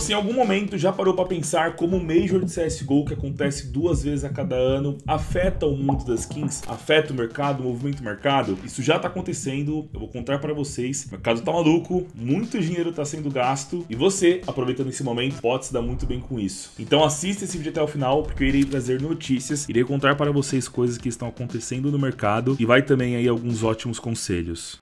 Você em algum momento já parou para pensar como o Major de CSGO, que acontece duas vezes a cada ano, afeta o mundo das skins, afeta o mercado, o movimento mercado? Isso já tá acontecendo, eu vou contar para vocês. O mercado tá maluco, muito dinheiro tá sendo gasto e você, aproveitando esse momento, pode se dar muito bem com isso. Então assista esse vídeo até o final, porque eu irei trazer notícias, irei contar para vocês coisas que estão acontecendo no mercado e vai também aí alguns ótimos conselhos.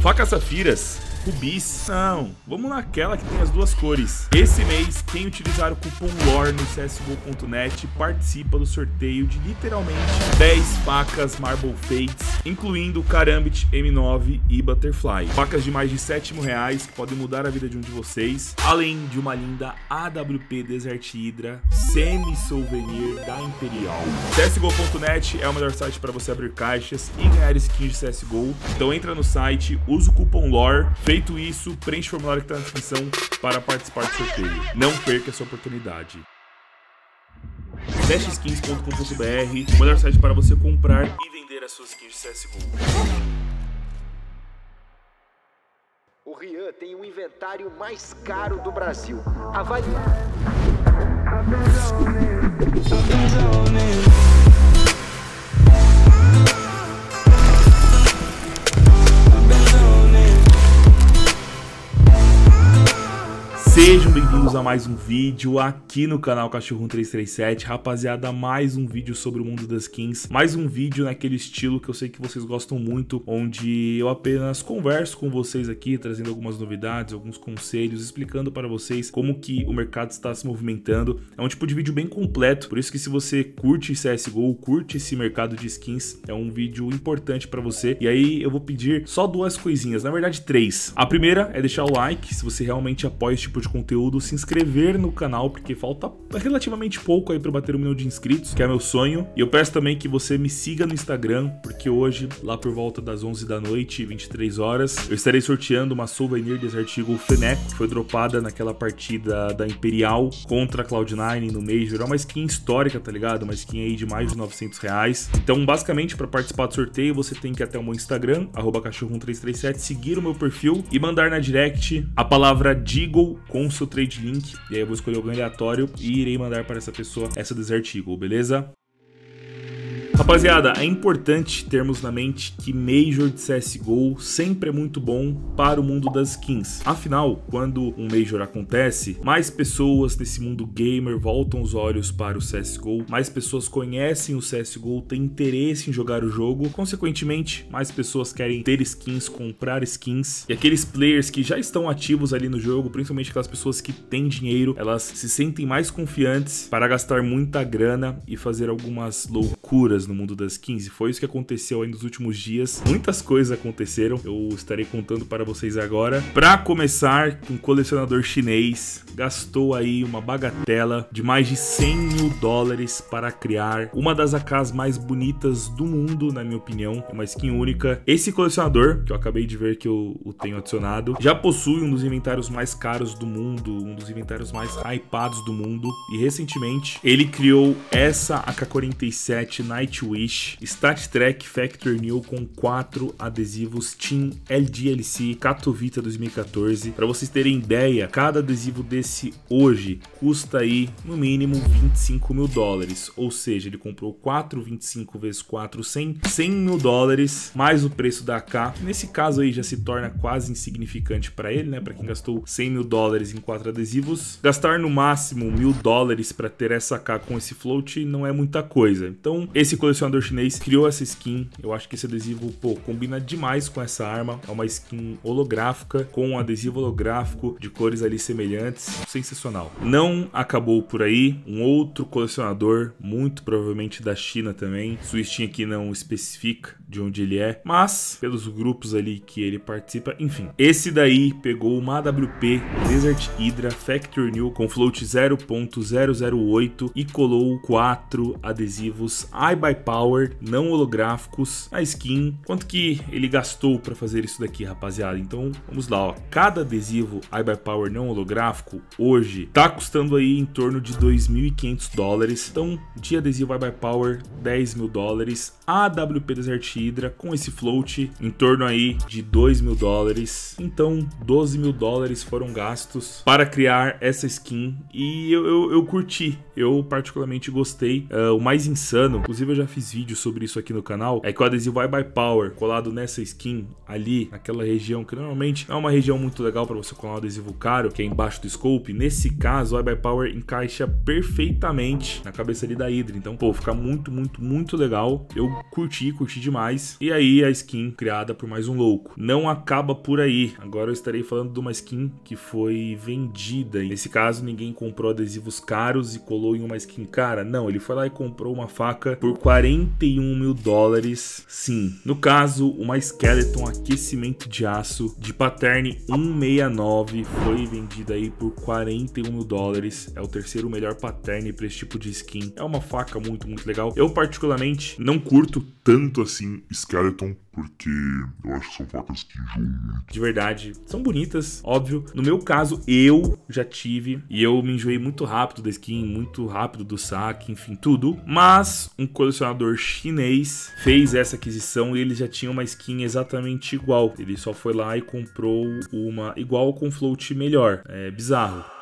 Facas safiras rubis. Não, vamos naquela que tem as duas cores. Esse mês, quem utilizar o cupom LORE no csgo.net participa do sorteio de literalmente 10 facas Marble Fates, incluindo Karambit M9 e Butterfly. Facas de mais de 7 mil reais que podem mudar a vida de um de vocês, além de uma linda AWP Desert Hydra semi-souvenir da Imperial. csgo.net é o melhor site para você abrir caixas e ganhar skins de CSGO. Então entra no site, usa o cupom LORE, Feito isso, preenche o formulário que está na descrição para participar do sorteio. Não perca essa oportunidade. Dashskins.com.br, o melhor site para você comprar e vender as suas skins de CSGO. O Rian tem o inventário mais caro do Brasil. Avalie. A mais um vídeo aqui no canal Cachorro 337. Rapaziada, mais um vídeo sobre o mundo das skins. Mais um vídeo naquele estilo que eu sei que vocês gostam muito, onde eu apenas converso com vocês aqui, trazendo algumas novidades, alguns conselhos, explicando para vocês como que o mercado está se movimentando. É um tipo de vídeo bem completo, por isso que se você curte CSGO, curte esse mercado de skins, é um vídeo importante para você. E aí eu vou pedir só duas coisinhas, na verdade três. A primeira é deixar o like, se você realmente apoia esse tipo de conteúdo, se inscrever no canal, porque falta relativamente pouco aí para bater um milhão de inscritos, que é meu sonho. E eu peço também que você me siga no Instagram, porque hoje, lá por volta das 11 da noite, 23 horas, eu estarei sorteando uma souvenir desse artigo Feneco, que foi dropada naquela partida da Imperial contra a Cloud9 no Major. É uma skin histórica, tá ligado? Uma skin aí de mais de 900 reais. Então, basicamente, para participar do sorteio, você tem que ir até o meu Instagram, cachorro1337, seguir o meu perfil e mandar na direct a palavra Deagle com seu trade link. E aí eu vou escolher algum aleatório e irei mandar para essa pessoa essa Eagle, beleza? Rapaziada, é importante termos na mente que Major de CSGO sempre é muito bom para o mundo das skins. Afinal, quando um Major acontece, mais pessoas nesse mundo gamer voltam os olhos para o CSGO, mais pessoas conhecem o CSGO, têm interesse em jogar o jogo, consequentemente, mais pessoas querem ter skins, comprar skins, e aqueles players que já estão ativos ali no jogo, principalmente aquelas pessoas que têm dinheiro, elas se sentem mais confiantes para gastar muita grana e fazer algumas loucuras no mundo das skins. E foi isso que aconteceu aí nos últimos dias. Muitas coisas aconteceram. Eu estarei contando para vocês agora. Para começar, um colecionador chinês gastou aí uma bagatela de mais de 100 mil dólares para criar uma das AKs mais bonitas do mundo, na minha opinião. Uma skin única. Esse colecionador, que eu acabei de ver que eu o tenho adicionado, já possui um dos inventários mais caros do mundo, um dos inventários mais hypados do mundo. E recentemente ele criou essa AK-47 Night Wish, Stat Trek Factor New com quatro adesivos Team LDLC Katowice 2014. Para vocês terem ideia, cada adesivo desse hoje custa aí no mínimo 25 mil dólares, ou seja, ele comprou 4, 25 vezes 4, 100, 100 mil dólares, mais o preço da AK. Nesse caso aí já se torna quase insignificante para ele, né? Para quem gastou 100 mil dólares em quatro adesivos, gastar no máximo mil dólares para ter essa AK com esse float não é muita coisa. Então, esse colecionador chinês criou essa skin. Eu acho que esse adesivo, pô, combina demais com essa arma. É uma skin holográfica, com um adesivo holográfico de cores ali semelhantes. Sensacional. Não acabou por aí. Um outro colecionador, muito provavelmente da China também. Sua Steam aqui não especifica de onde ele é, mas pelos grupos ali que ele participa, enfim. Esse daí pegou uma AWP Desert Hydra Factor New com float 0.008 e colou quatro adesivos iBuyPower não holográficos na skin. Quanto que ele gastou para fazer isso daqui, rapaziada? Então vamos lá, ó. Cada adesivo iBuyPower não holográfico hoje tá custando aí em torno de 2.500 dólares. Então de adesivo iBuyPower 10 mil dólares. A AWP Desert Hydra com esse float em torno aí de 2 mil dólares. Então, 12 mil dólares foram gastos para criar essa skin e eu, eu, eu curti. Eu particularmente gostei. Uh, o mais insano, inclusive eu já fiz vídeo sobre isso aqui no canal, é que o adesivo Bye Bye Power colado nessa skin ali, naquela região que normalmente é uma região muito legal para você colar um adesivo caro, que é embaixo do scope. Nesse caso, o Bye Bye Power encaixa perfeitamente na cabeça ali da Hydra. Então, pô, fica muito, muito, muito legal. Eu curti, curti demais. E aí a skin criada por mais um louco. Não acaba por aí. Agora eu estarei falando de uma skin que foi vendida. Nesse caso, ninguém comprou adesivos caros e colou em uma skin cara. Não, ele foi lá e comprou uma faca por 41 mil dólares. Sim, no caso, uma Skeleton aquecimento de aço de pattern 169 foi vendida aí por 41 mil dólares. É o terceiro melhor pattern para esse tipo de skin. É uma faca muito, muito legal. Eu particularmente não curto tanto assim Skeleton porque eu acho que são facas que enjoam muito. De verdade, são bonitas, óbvio. No meu caso, eu já tive e eu me enjoei muito rápido da skin, muito rápido do saque, enfim, tudo. Mas um colecionador chinês fez essa aquisição e ele já tinha uma skin exatamente igual. Ele só foi lá e comprou uma igual com float melhor. É bizarro.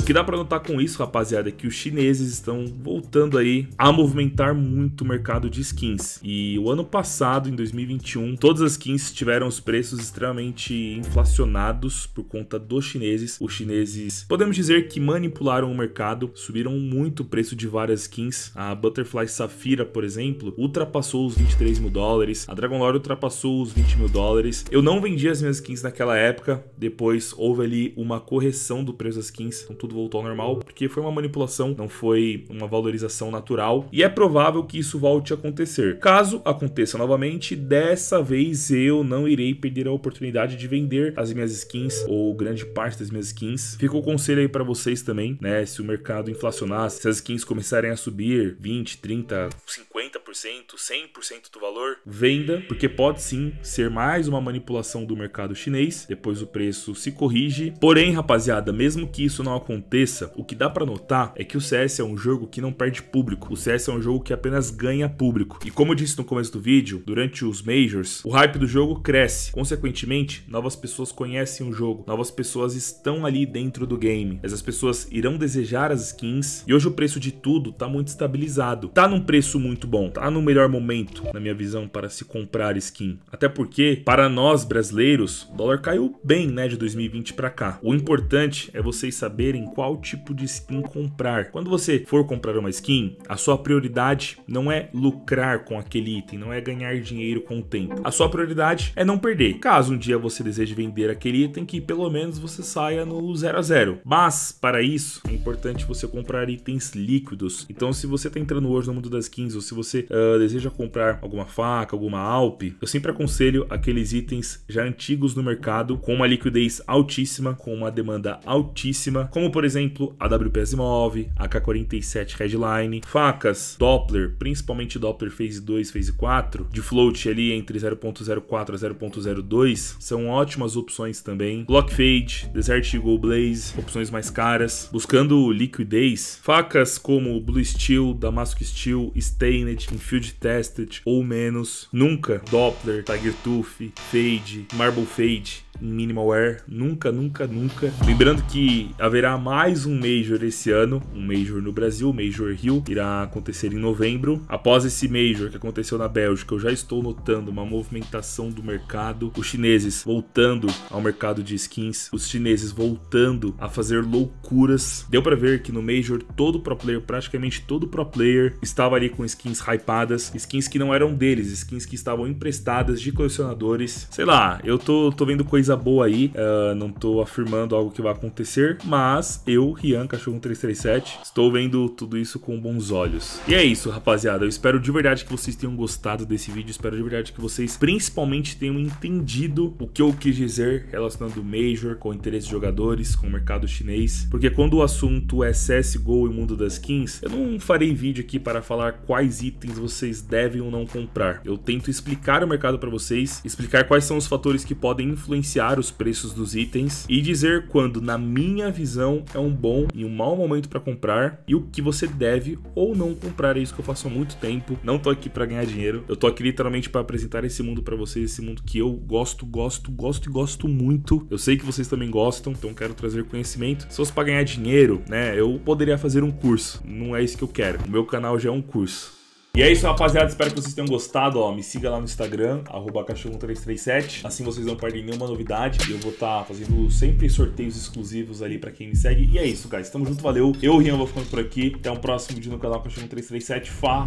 O que dá para notar com isso, rapaziada, é que os chineses estão voltando aí a movimentar muito o mercado de skins. E o ano passado, em 2021, todas as skins tiveram os preços extremamente inflacionados por conta dos chineses. Os chineses, podemos dizer que manipularam o mercado, subiram muito o preço de várias skins. A Butterfly Safira, por exemplo, ultrapassou os 23 mil dólares. A Dragon Lore ultrapassou os 20 mil dólares. Eu não vendi as minhas skins naquela época. Depois houve ali uma correção do preço das skins. Então tudo tudo voltou ao normal, porque foi uma manipulação, não foi uma valorização natural, e é provável que isso volte a acontecer. Caso aconteça novamente, dessa vez eu não irei perder a oportunidade de vender as minhas skins, ou grande parte das minhas skins. Fica o conselho aí para vocês também, né? Se o mercado inflacionar, se as skins começarem a subir 20, 30, 50%, 100% do valor, venda, porque pode sim ser mais uma manipulação do mercado chinês, depois o preço se corrige. Porém, rapaziada, mesmo que isso não aconteça, aconteça, o que dá para notar é que o CS é um jogo que não perde público. O CS é um jogo que apenas ganha público. E como eu disse no começo do vídeo, durante os Majors, o hype do jogo cresce. Consequentemente, novas pessoas conhecem o jogo, novas pessoas estão ali dentro do game. Essas pessoas irão desejar as skins e hoje o preço de tudo tá muito estabilizado. Tá num preço muito bom, tá no melhor momento, na minha visão, para se comprar skin. Até porque, para nós brasileiros, o dólar caiu bem, né, de 2020 para cá. O importante é vocês saberem qual tipo de skin comprar. Quando você for comprar uma skin, a sua prioridade não é lucrar com aquele item, não é ganhar dinheiro com o tempo. A sua prioridade é não perder. Caso um dia você deseje vender aquele item, que pelo menos você saia no 0 a 0. Mas para isso é importante você comprar itens líquidos. Então, se você está entrando hoje no mundo das skins ou se você uh, deseja comprar alguma faca, alguma Alp, eu sempre aconselho aqueles itens já antigos no mercado com uma liquidez altíssima, com uma demanda altíssima, como por exemplo, a WPS Move, a K47 Headline, facas Doppler, principalmente Doppler Phase 2, Phase 4, de float ali entre 0.04 a 0.02, são ótimas opções também. Block Fade, Desert Eagle Blaze, opções mais caras. Buscando liquidez, facas como Blue Steel, Damascus Steel, Stained, Infield Tested ou menos. Nunca Doppler, Tiger Tooth, Fade, Marble Fade Minimal Wear. Nunca, nunca, nunca. Lembrando que haverá mais um Major esse ano, um Major no Brasil, Major Rio, irá acontecer em novembro. Após esse Major que aconteceu na Bélgica, eu já estou notando uma movimentação do mercado, os chineses voltando ao mercado de skins, os chineses voltando a fazer loucuras. Deu para ver que no Major todo pro player, praticamente todo pro player, estava ali com skins hypadas, skins que não eram deles, skins que estavam emprestadas de colecionadores. Sei lá, eu tô, tô vendo coisa boa aí, uh, não tô afirmando algo que vai acontecer, mas eu, Rian, Cachorro 337, estou vendo tudo isso com bons olhos. E é isso, rapaziada. Eu espero de verdade que vocês tenham gostado desse vídeo, espero de verdade que vocês principalmente tenham entendido o que eu quis dizer relacionando o Major com o interesse de jogadores, com o mercado chinês, porque quando o assunto é CSGO e mundo das skins, eu não farei vídeo aqui para falar quais itens vocês devem ou não comprar. Eu tento explicar o mercado para vocês, explicar quais são os fatores que podem influenciar os preços dos itens e dizer quando, na minha visão, é um bom e um mau momento para comprar e o que você deve ou não comprar. É isso que eu faço há muito tempo. Não tô aqui para ganhar dinheiro. Eu tô aqui literalmente para apresentar esse mundo para vocês, esse mundo que eu gosto, gosto, gosto e gosto muito. Eu sei que vocês também gostam, então quero trazer conhecimento. Se fosse para ganhar dinheiro, né, eu poderia fazer um curso. Não é isso que eu quero. O meu canal já é um curso. E é isso, rapaziada. Espero que vocês tenham gostado. Ó, me siga lá no Instagram, cachorro337. Assim vocês não perdem nenhuma novidade. Eu vou estar tá fazendo sempre sorteios exclusivos ali pra quem me segue. E é isso, guys. Tamo junto, valeu. Eu, Rian, vou ficando por aqui. Até o próximo vídeo no canal Cachorro337. Falou!